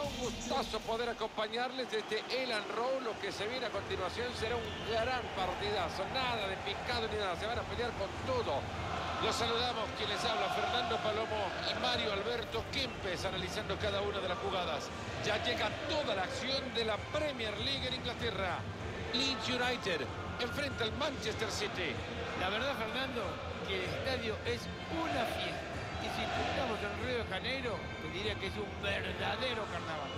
Un gustazo poder acompañarles desde Elan Row. Lo que se viene a continuación será un gran partidazo. Nada de picado ni nada. Se van a pelear con todo. Los saludamos, quien les habla, Fernando Palomo y Mario Alberto Kempes, analizando cada una de las jugadas. Ya llega toda la acción de la Premier League en Inglaterra. Leeds United enfrenta al Manchester City. La verdad, Fernando, que el estadio es una fiesta. Y si estuviéramos en Río de Janeiro, te diría que es un verdadero carnaval.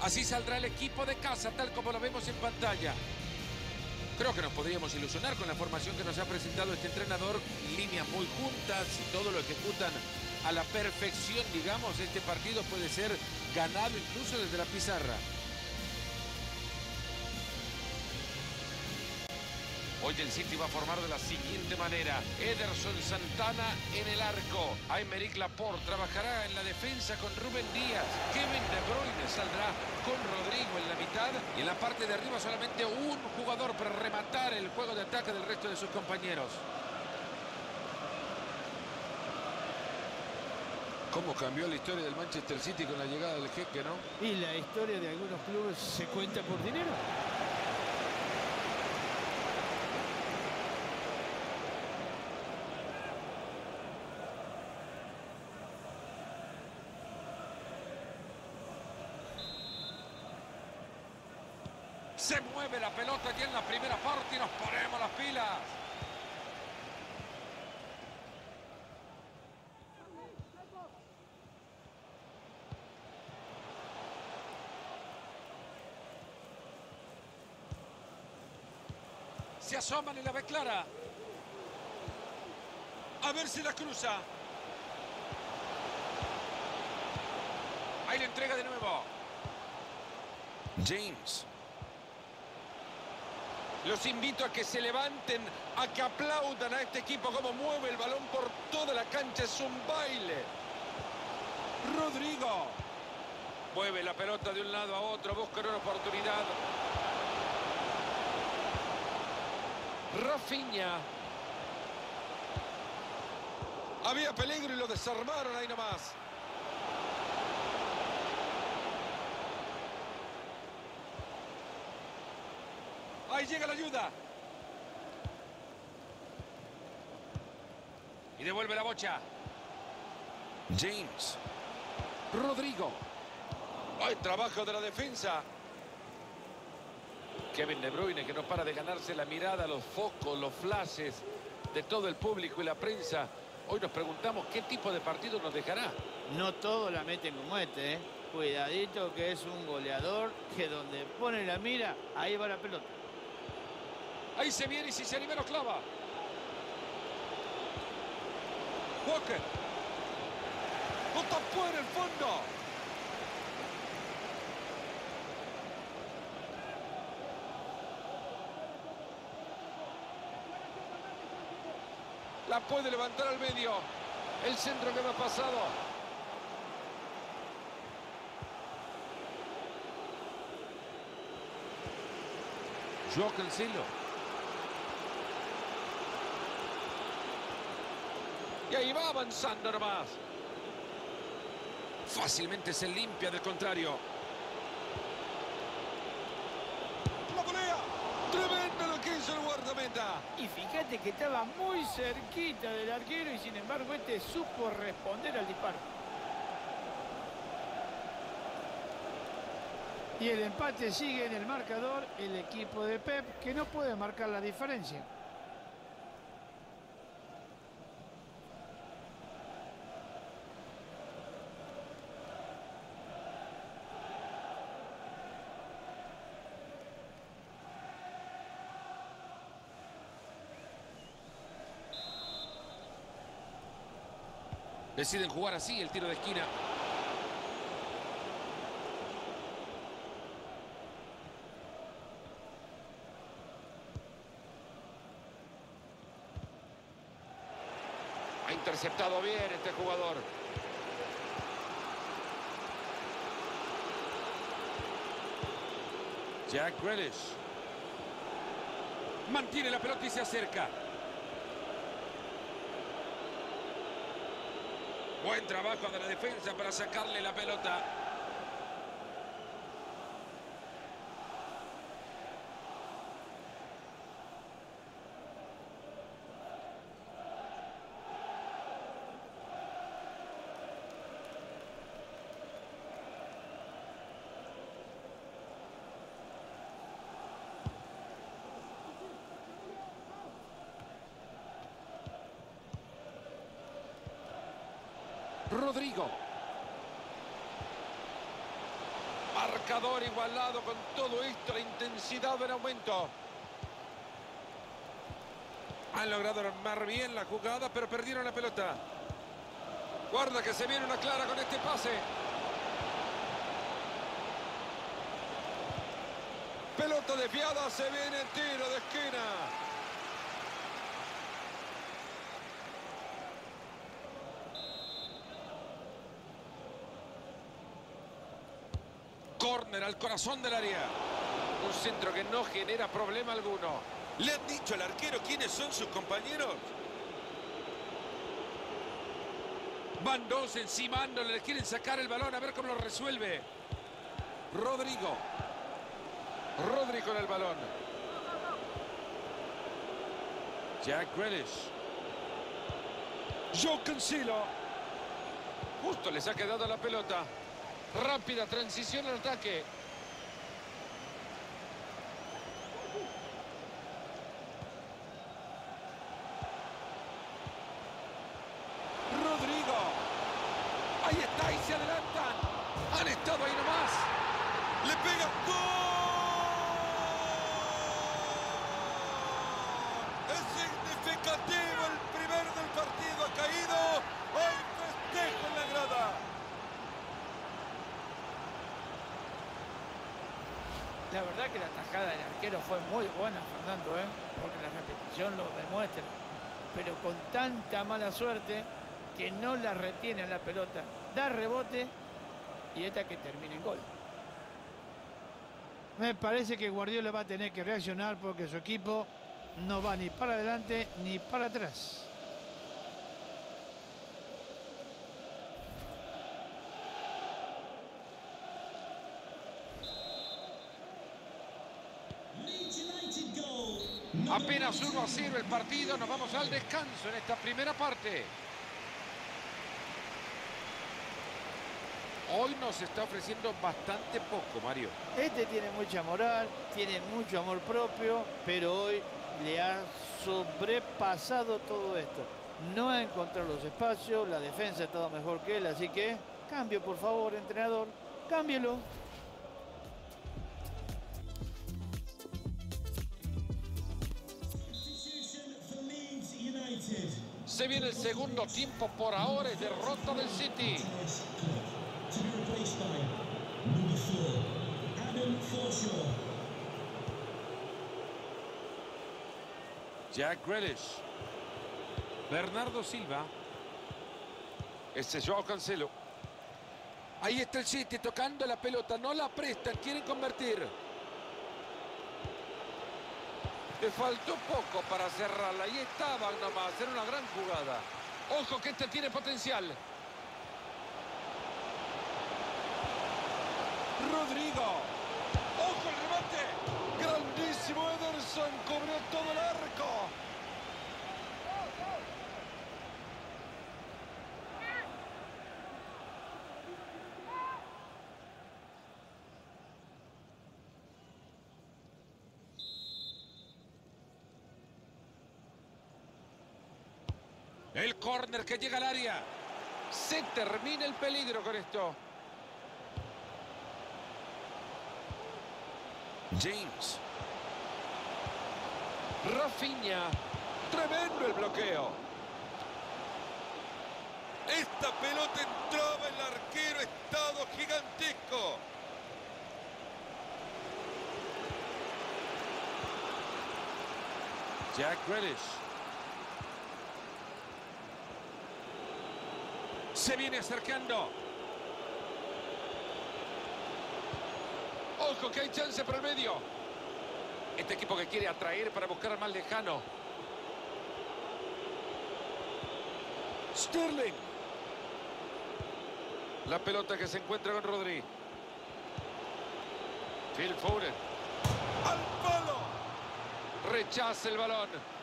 Así saldrá el equipo de casa, tal como lo vemos en pantalla. Creo que nos podríamos ilusionar con la formación que nos ha presentado este entrenador. Líneas muy juntas todo lo ejecutan a la perfección, digamos. Este partido puede ser ganado incluso desde la pizarra. Hoy el City va a formar de la siguiente manera. Ederson Santana en el arco. Aymeric Laporte trabajará en la defensa con Rubén Díaz. Kevin De Bruyne con Rodrigo en la mitad. Y en la parte de arriba solamente un jugador para rematar el juego de ataque del resto de sus compañeros. ¿Cómo cambió la historia del Manchester City con la llegada del jeque, no? Y la historia de algunos clubes se cuenta por dinero. Se mueve la pelota aquí en la primera parte y nos ponemos las pilas. Se asoman y la ve clara. A ver si la cruza. Ahí la entrega de nuevo. James. Los invito a que se levanten, a que aplaudan a este equipo como mueve el balón por toda la cancha. Es un baile. Rodrigo. Mueve la pelota de un lado a otro, busca una oportunidad. Rafinha. Había peligro y lo desarmaron ahí nomás. Ahí llega la ayuda. Y devuelve la bocha. James. Rodrigo. ¡Ay, trabajo de la defensa! Kevin De Bruyne que no para de ganarse la mirada, los focos, los flashes de todo el público y la prensa. Hoy nos preguntamos qué tipo de partido nos dejará. No todos la meten como este, ¿eh? Cuidadito que es un goleador que donde pone la mira, ahí va la pelota. Ahí se viene y si se anima lo clava. Walker. Lo tapó en el fondo. La puede levantar al medio. El centro que me ha pasado. Joao Cancelo. Y ahí va avanzando nomás. Fácilmente se limpia del contrario. La volea. Tremendo lo que hizo el guardameta. Y fíjate que estaba muy cerquita del arquero y sin embargo este supo responder al disparo. Y el empate sigue en el marcador el equipo de Pep que no puede marcar la diferencia. Deciden jugar así el tiro de esquina. Ha interceptado bien este jugador. Jack Grealish. Mantiene la pelota y se acerca. Buen trabajo de la defensa para sacarle la pelota. Rodrigo. Marcador igualado con todo esto, la intensidad en aumento. Han logrado armar bien la jugada, pero perdieron la pelota. Guarda que se viene una clara con este pase. Pelota desviada, se viene el tiro de esquina. Córner al corazón del área. Un centro que no genera problema alguno. ¿Le han dicho al arquero quiénes son sus compañeros? Van dos encimándole, le quieren sacar el balón a ver cómo lo resuelve. Rodrigo. Rodri con el balón. Jack Grealish. Joe Cancelo. Justo les ha quedado la pelota. Rápida transición al ataque. Rodrigo. Ahí está y se adelantan. Han estado ahí nomás. ¡Le pega! ¡Gol! La verdad que la tajada del arquero fue muy buena, Fernando, ¿eh? porque la repetición lo demuestra. Pero con tanta mala suerte que no la retiene la pelota. Da rebote y esta que termina en gol. Me parece que Guardiola va a tener que reaccionar porque su equipo no va ni para adelante ni para atrás. Apenas 1 a 0 el partido. Nos vamos al descanso en esta primera parte. Hoy nos está ofreciendo bastante poco, Mario. Este tiene mucha moral, tiene mucho amor propio, pero hoy le ha sobrepasado todo esto. No ha encontrado los espacios, la defensa ha estado mejor que él, así que cambio por favor, entrenador, cámbielo. Se viene el segundo tiempo por ahora. Es derrota del City. Jack Grealish. Bernardo Silva. Este es Joao Cancelo. Ahí está el City tocando la pelota. No la prestan. Quieren convertir. Le faltó poco para cerrarla. Ahí estaban nomás. Era una gran jugada. Ojo que este tiene potencial. Rodrigo. Ojo el remate. Grandísimo Ederson. Cubrió todo el arco. El córner que llega al área. Se termina el peligro con esto. James. Rafinha. Tremendo el bloqueo. Esta pelota entraba el arquero, estado gigantesco. Jack Grealish. Se viene acercando. Ojo que hay chance para el medio. Este equipo que quiere atraer para buscar más lejano. Sterling. La pelota que se encuentra con Rodri. Phil Foden. ¡Al palo! Rechaza el balón.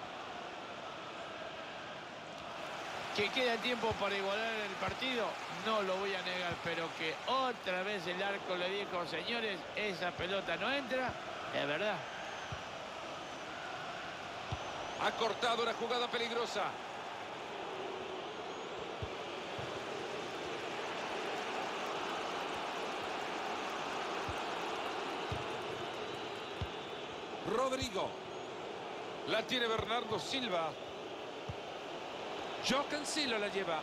Que queda tiempo para igualar el partido, no lo voy a negar, pero que otra vez el arco le dijo, señores, esa pelota no entra, es verdad. Ha cortado una jugada peligrosa. Rodrigo. La tiene Bernardo Silva. Joe Cancelo la lleva.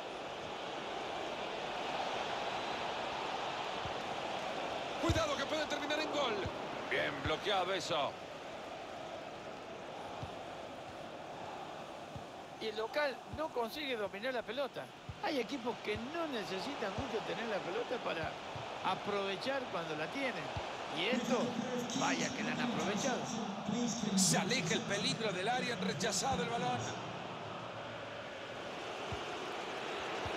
Cuidado que puede terminar en gol. Bien bloqueado eso. Y el local no consigue dominar la pelota. Hay equipos que no necesitan mucho tener la pelota para aprovechar cuando la tienen. Y esto, vaya que la han aprovechado. Se aleja el peligro del área, han rechazado el balón.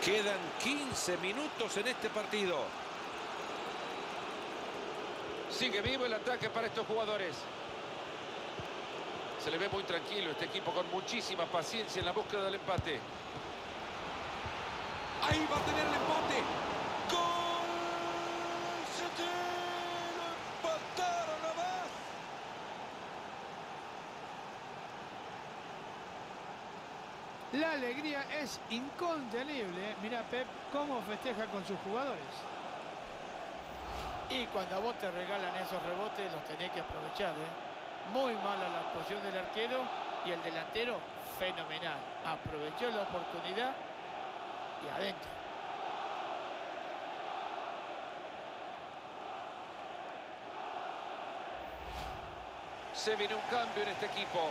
Quedan 15 minutos en este partido. Sigue vivo el ataque para estos jugadores. Se le ve muy tranquilo este equipo con muchísima paciencia en la búsqueda del empate. Ahí va a tener el empate. ¡Gol! ¡Se tiene! ¡Empataron a más! La alegría es incontenible. Mira Pep cómo festeja con sus jugadores. Y cuando a vos te regalan esos rebotes, los tenés que aprovechar. ¿eh? Muy mala la actuación del arquero y el delantero, fenomenal. Aprovechó la oportunidad y adentro. Se viene un cambio en este equipo.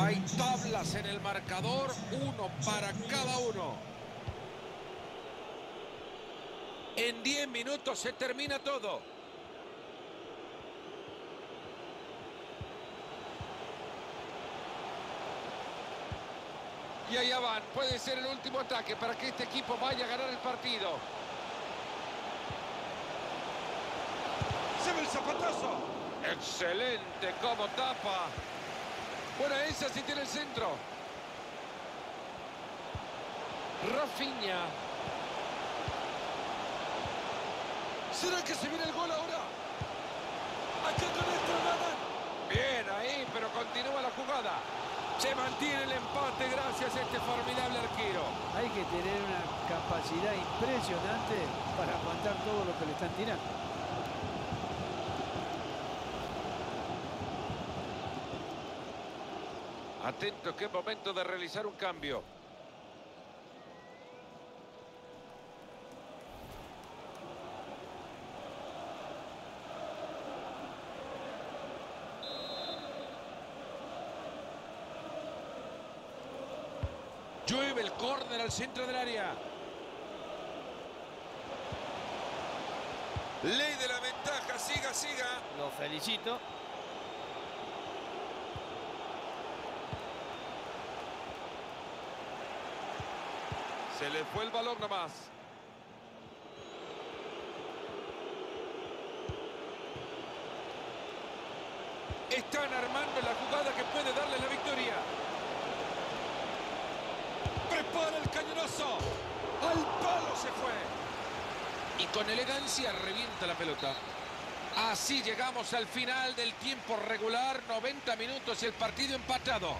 Hay tablas en el marcador, uno para cada uno. En 10 minutos se termina todo. Y allá van, puede ser el último ataque para que este equipo vaya a ganar el partido. ¡Se ve el zapatazo! Excelente, como tapa. Buena esa si tiene el centro. Rafinha. ¿Será que se viene el gol ahora? ¡Acá con esto ganan! Bien ahí, pero continúa la jugada. Se mantiene el empate gracias a este formidable arquero. Hay que tener una capacidad impresionante para aguantar todo lo que le están tirando. Atento que es momento de realizar un cambio. Llueve el córner al centro del área. Ley de la ventaja, siga, siga. Lo felicito. Se le fue el balón nomás. Están armando la jugada que puede darle la victoria. ¡Prepara el cañonazo! Al palo se fue. Y con elegancia revienta la pelota. Así llegamos al final del tiempo regular, 90 minutos y el partido empatado.